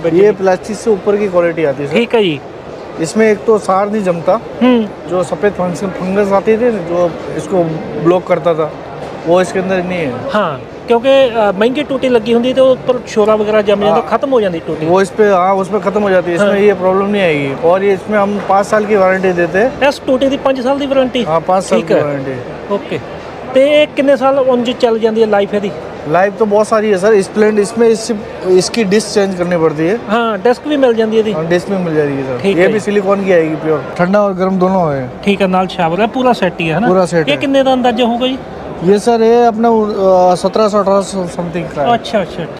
Battery ये plastic से ऊपर की क्वालिटी आती है ठीक है जी। इसमें एक तो सार नहीं जमता। हम्म। जो सफ़ेद फंगस आते थे जो इसको ब्लॉक करता था वो इसके अंदर नहीं है। हाँ क्योंकि महँगी टूटी लगी होती तो ऊपर छोरा वगैरह जम जाता तो हाँ। खत्म हो जाती टूटी। वो इस पर हाँ उस पर खत्म हो जाती है। इसमें हाँ। ये प्रॉब्लम नहीं आएगी। और ये इसमें हम पाँच साल की वारंटी देते हैं। टूटी थी पाँच साल की वारंटी हाँ पाँच साल की वारंटी ओके। ਤੇ ਇਹ ਕਿੰਨੇ ਸਾਲ ਉਂਝ ਚੱਲ ਜਾਂਦੀ ਹੈ ਲਾਈਫ ਇਹਦੀ लाइफ तो बहुत सारी है सर स्प्लेंड इसमें इससे इसकी डिस्क चेंज करनी पड़ती है ਹਾਂ ਡੈਸਕ ਵੀ ਮਿਲ ਜਾਂਦੀ ਹੈ ਇਹਦੀ और डिस्क में मिल जाएगी सर ठीक ये है। भी सिलिकॉन की आएगी प्योर ठंडा और गर्म दोनों है ਠੀਕ ਹੈ ਨਾਲ ਸ਼ਾਵਰ ਹੈ ਪੂਰਾ ਸੈੱਟ ਹੀ ਹੈ ਹਨਾ पूरा सेट ਇਹ है ਕਿੰਨੇ ਦਾ ਅੰਦਾਜ਼ਾ ਹੋਊਗਾ ਜੀ ये सर ये अपना सत्रह सौ अठारह सौ समथिंग का है ਅੱਛਾ ਅੱਛਾ